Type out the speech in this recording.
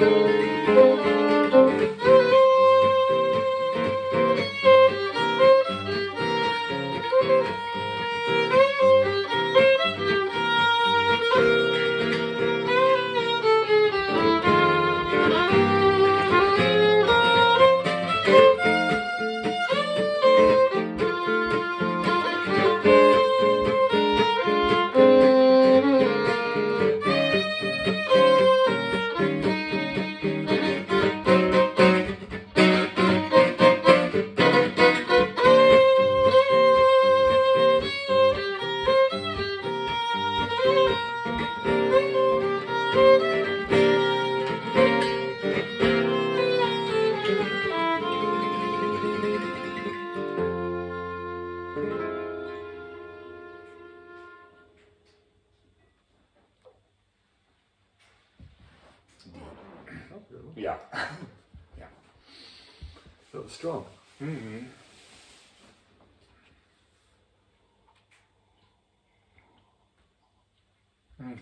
you. Yeah. yeah. That was strong. Mm-hmm. Mm.